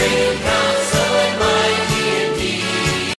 Green